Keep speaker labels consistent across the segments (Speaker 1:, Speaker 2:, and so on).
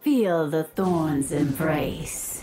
Speaker 1: Feel the thorns embrace.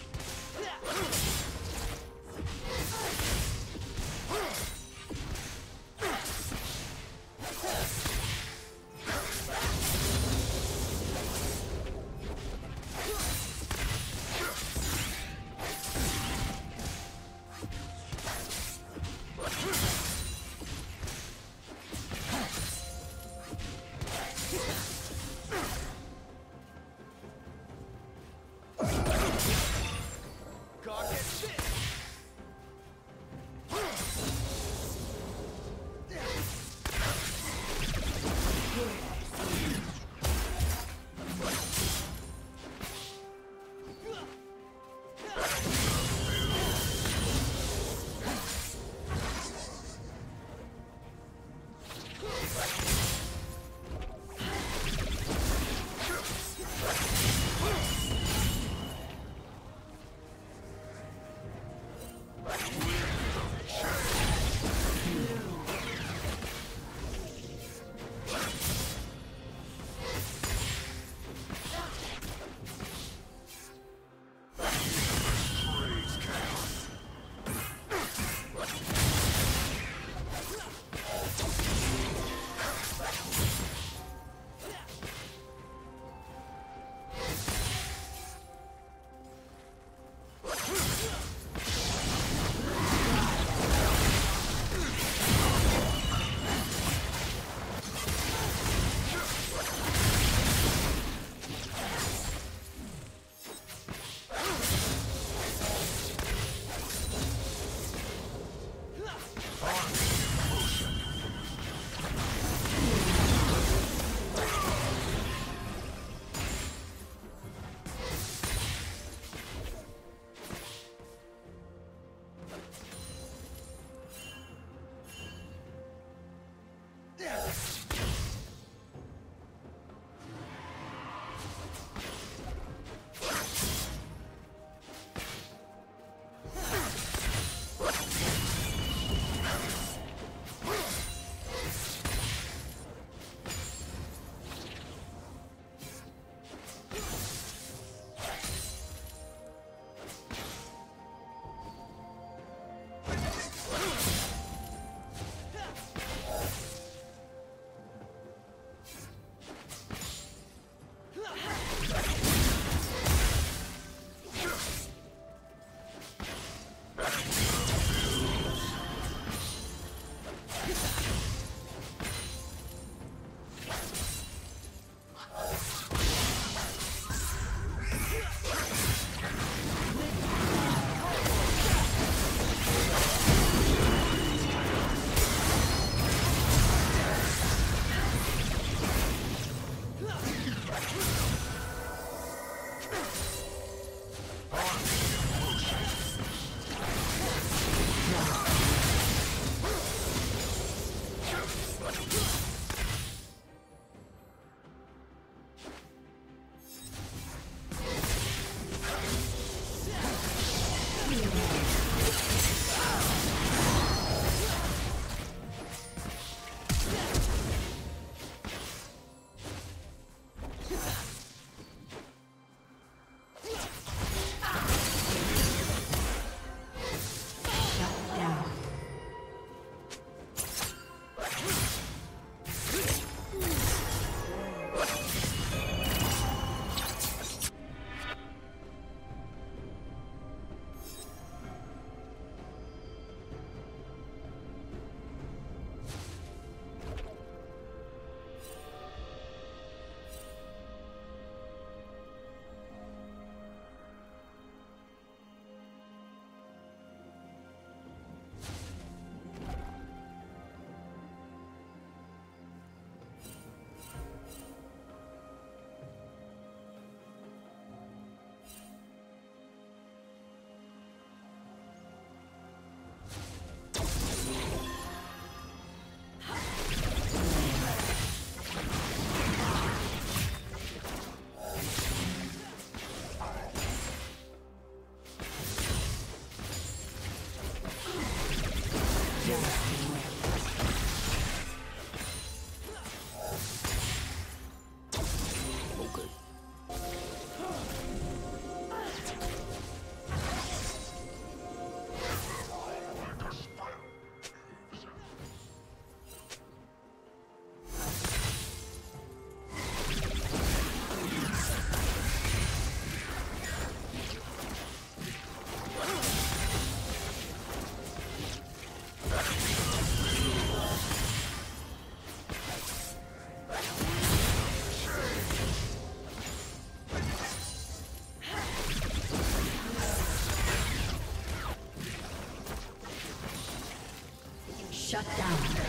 Speaker 2: Shut down.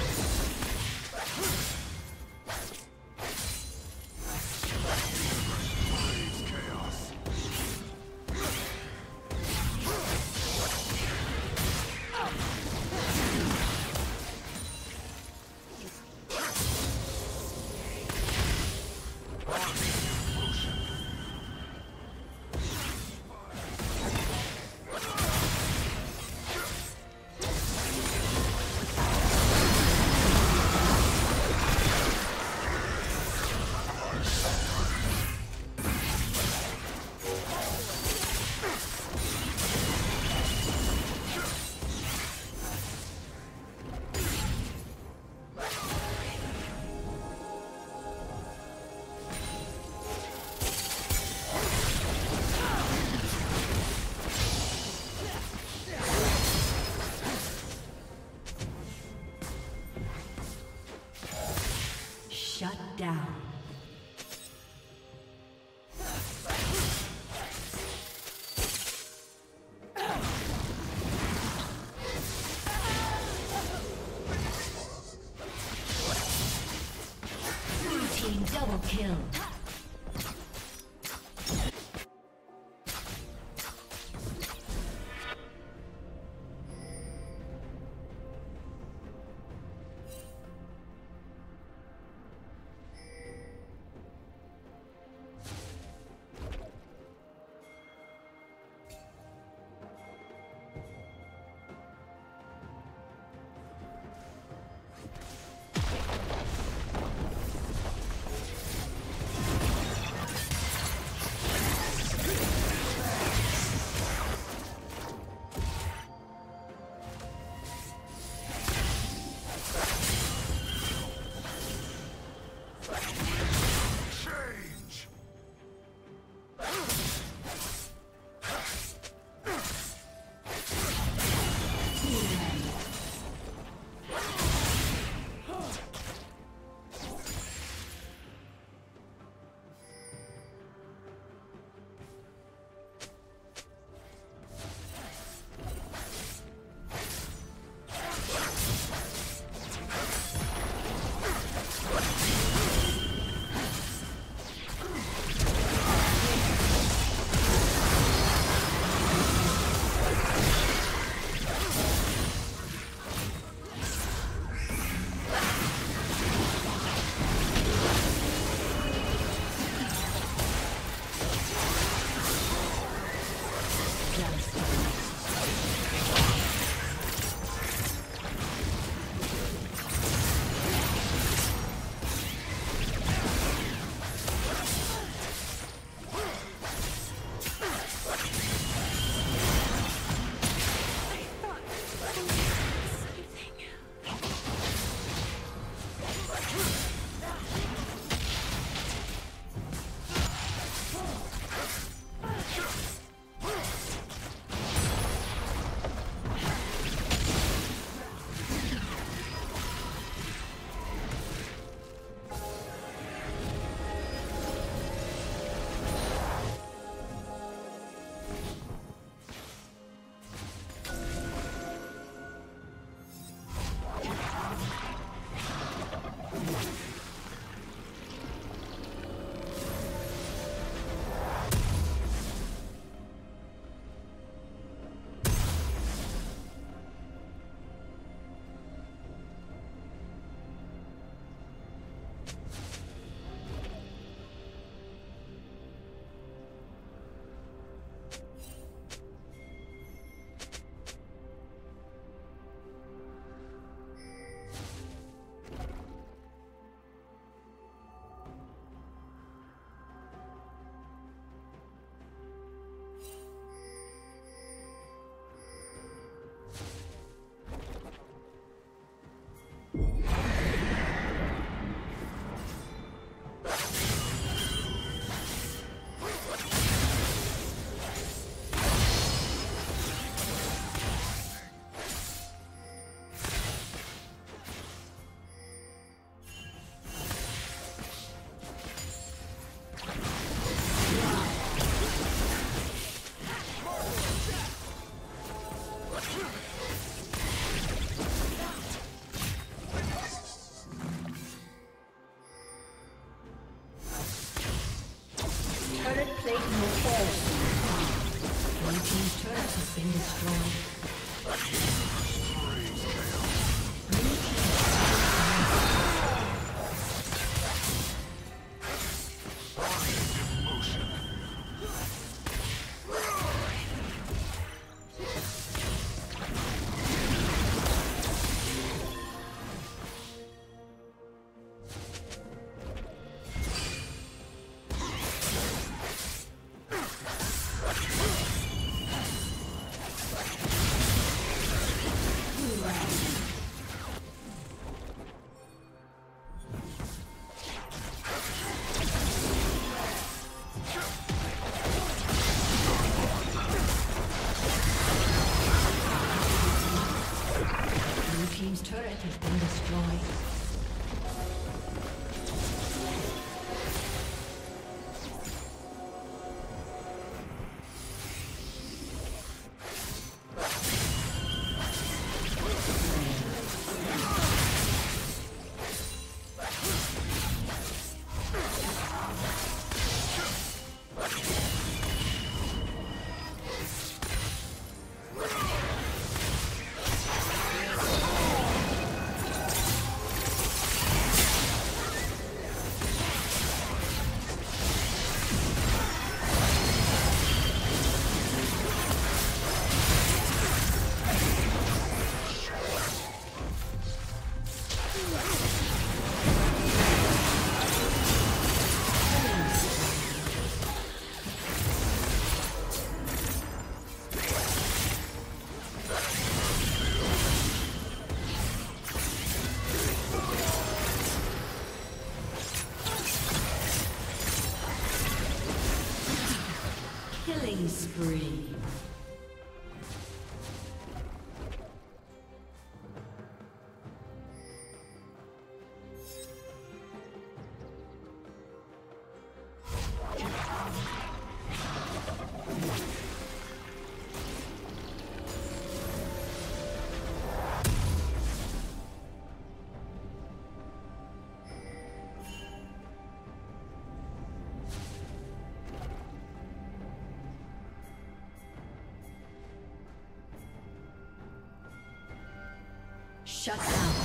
Speaker 2: Shut down.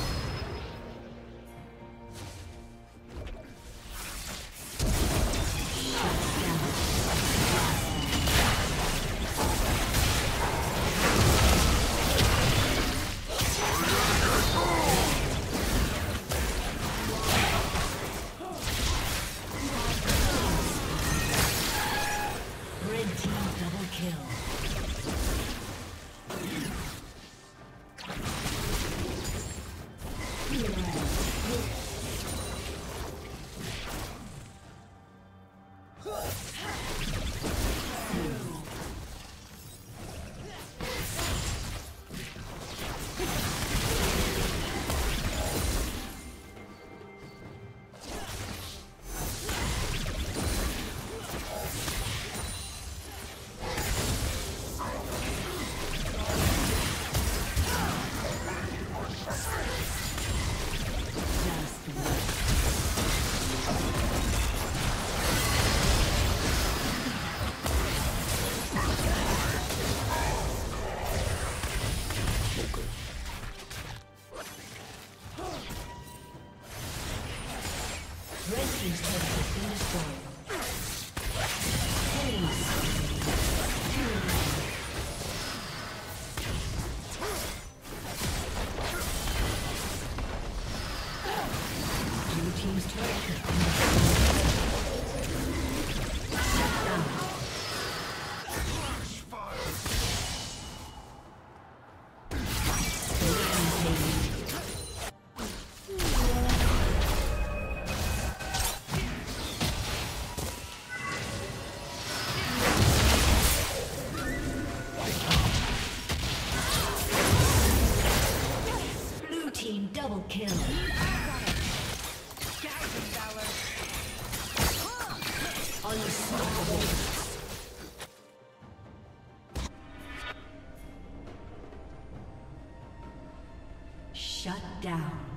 Speaker 2: Hero. Down.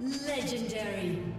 Speaker 2: Legendary.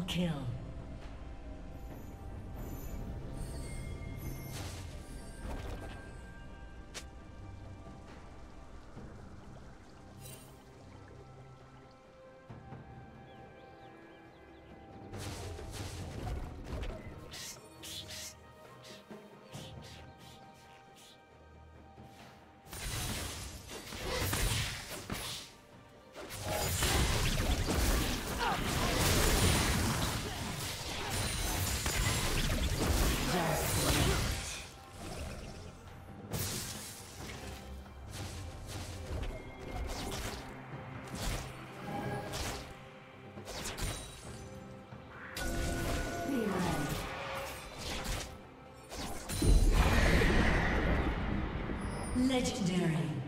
Speaker 2: Double kill. Legendary.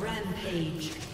Speaker 2: Rampage.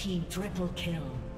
Speaker 2: Team triple kill.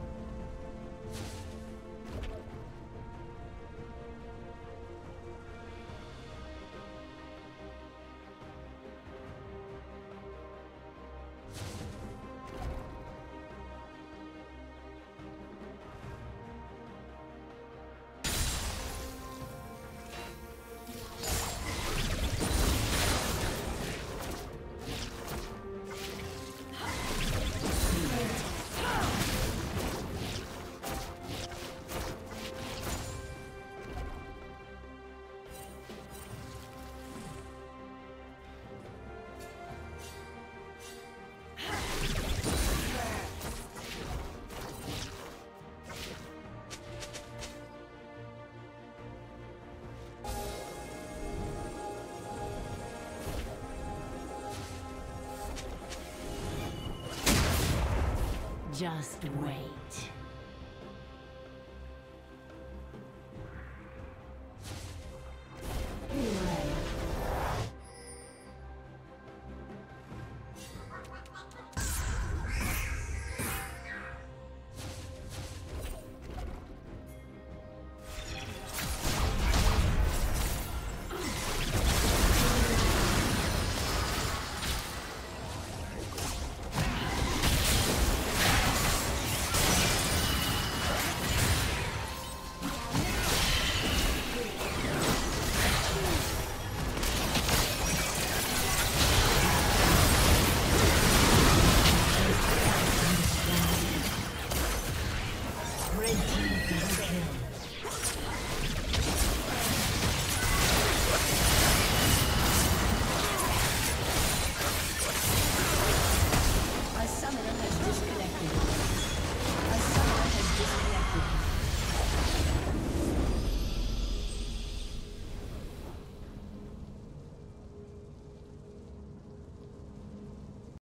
Speaker 2: Just wait.